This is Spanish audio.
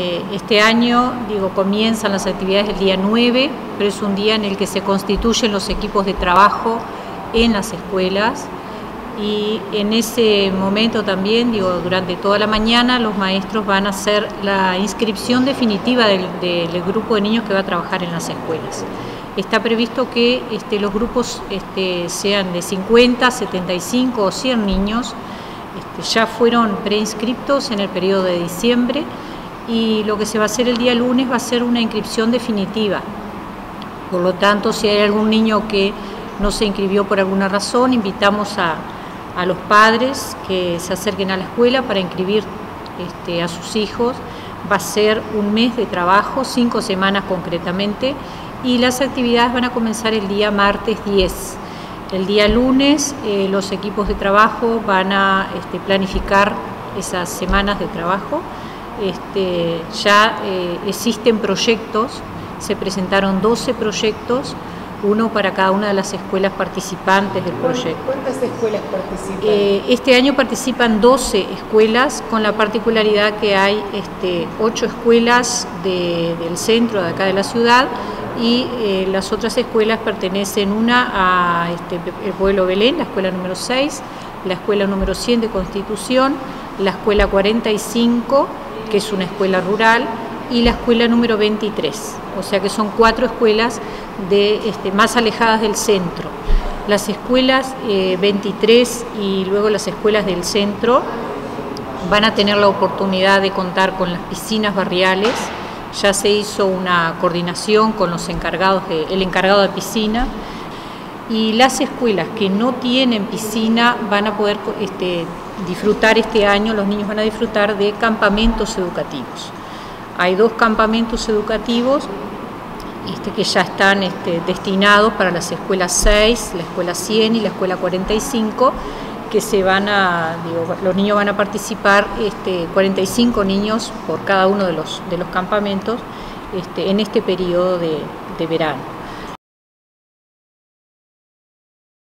Eh, este año, digo, comienzan las actividades el día 9, pero es un día en el que se constituyen los equipos de trabajo en las escuelas y en ese momento también, digo, durante toda la mañana los maestros van a hacer la inscripción definitiva del, grupo de niños que va a trabajar en las escuelas. Está previsto que este, los grupos este, sean de 50, 75 o 100 niños, este, ya fueron preinscriptos en el periodo de diciembre y lo que se va a hacer el día lunes va a ser una inscripción definitiva. Por lo tanto, si hay algún niño que no se inscribió por alguna razón, invitamos a, los padres que se acerquen a la escuela para inscribir este, a sus hijos. Va a ser un mes de trabajo, cinco semanas concretamente, y las actividades van a comenzar el día martes 10. El día lunes eh, los equipos de trabajo van a este, planificar esas semanas de trabajo este, ya eh, existen proyectos, se presentaron 12 proyectos, uno para cada una de las escuelas participantes del proyecto. ¿Cuántas escuelas participan? Eh, este año participan 12 escuelas, con la particularidad que hay este, 8 escuelas del centro de acá de la ciudad y eh, las otras escuelas pertenecen una a este, el pueblo Belén, la escuela número 6, la escuela número 100 de Constitución, la escuela 45 que es una escuela rural, y la escuela número 23, o sea que son cuatro escuelas de, este, más alejadas del centro. Las escuelas 23 eh, y luego las escuelas del centro van a tener la oportunidad de contar con las piscinas barriales. Ya se hizo una coordinación con los encargados el encargado de piscina y las escuelas que no tienen piscina van a poder este, disfrutar este año, los niños van a disfrutar de campamentos educativos. Hay dos campamentos educativos este, que ya están este, destinados para las escuelas 6, la escuela 100 y la escuela 45, que se van a, los niños van a participar, 45 niños por cada uno de los, de los campamentos en este periodo de verano.